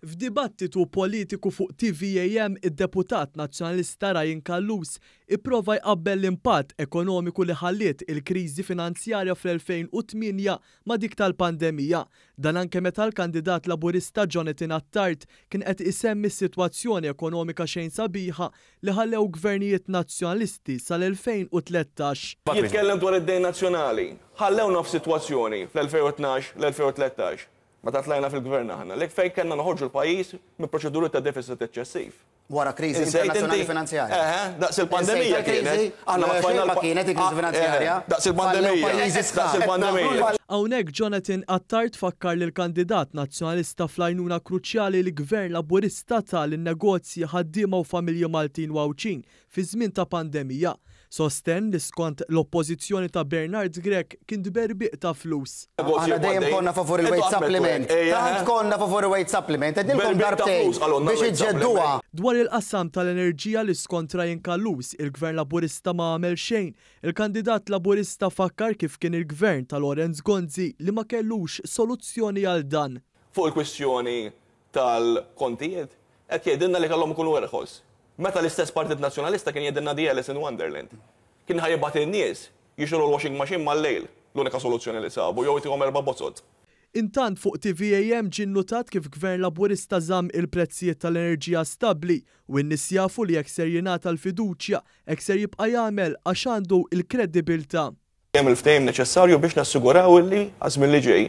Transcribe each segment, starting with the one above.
F'dibattitu politiku fuq TVAM id-Deputat Nazzjonalista Ryan Callus ipprova jqabbel l-impatt ekonomiku li ħalliet il-kriżi finanzjarja fl-2008 ma' dik tal-pandemija, dan anke meta l-kandidat Laburista Jonathan Attard kien qed isemmi s-sitwazzjoni ekonomika xejn sabiħa li ħallew gvernijiet Nazzjonalisti sal-2013. Jitkellem dwar id-dejn nazzjonali. Ħallewna f'sitwazzjoni, fl-2012, l-2013, meta tlajna fil-Gvern aħna, li fejn kellna noħorġu l-pajjiż minn proċeduri ta' deficit eċċessiv. Wara kriżi internazzjonali finanzjarja. Insejt inti? Eħe, daqs il-pandemija kienet. Aħna ma tfajna. Xejn ma kienet il-kriżi finanzjarja. Daqs il-pandemija. Daqs il-pandemija. Hawnhekk Jonathan Attard fakkar lill-kandidat Nazzjonalista fl-għajnuna kruċjali li Gvern Laburista. Stat ta' lin-negozji, ħaddiema u familji Maltin u Għawdxin fi żmien ta' pandemija. Sostenn li skont l-Oppożizzjoni ta' Bernard Grech kien tberbiq ta' flus. Aħna dejjem konna favur il-wage supplement. Tant konna favur il-wage supplement, għedtilkom darbtejn biex iġġedduha. Dwar il-qasam ta' l-enerġija li skont Ryan Callus il-Gvern Laburista ma għamel xejn, il-kandidat Laburista fakkar kif kien il-Gvern ta' Lawrence Gonzi li ma kellux soluzzjoni għal dan. Fuq il-kwistjoni tal-kontijiet qed jgħidilna li kellhom ikunu irħos. Meta l-istess Partit Nazzjonalista kien jgħidilna di Alice in Wonderland. Kien ħa jibgħat in-nies jixgħlu l-washing machine mal-lejl, l-unika soluzzjoni li sabu, jew jtihom erba' bozoz. Intant fuq TVAM ġie nnutat kif Gvern Laburista żamm il-prezzijiet tal-enerġija stabbli u n-nies jafu li jekk ser jingħata l-fiduċja hekk ser jibqa' jagħmel għax għandu l-kreddibilta. Hemm il-ftehim neċessarju biex nassiguraw illi, għaż-żmien li ġej,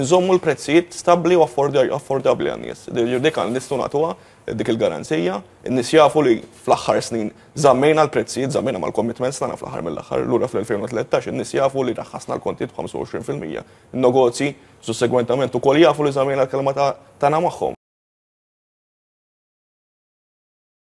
inżommu l-prezzijiet stabbli u affordabbli għan-nies. Dik għandna nistgħu nagħtuha, dik il-garanzija. In-nies jafu li fl-aħħar snin żammejna l-prezzijiet, żammejna mal-commitments tagħna fl-aħħar mill-aħħar. Lura fl-2013 in-nies jafu li raħħasna l-kontijiet b'25 fil-mija. In-negozji, sussegwentament, ukoll jafu li żammejna l-kelma tagħna magħhom.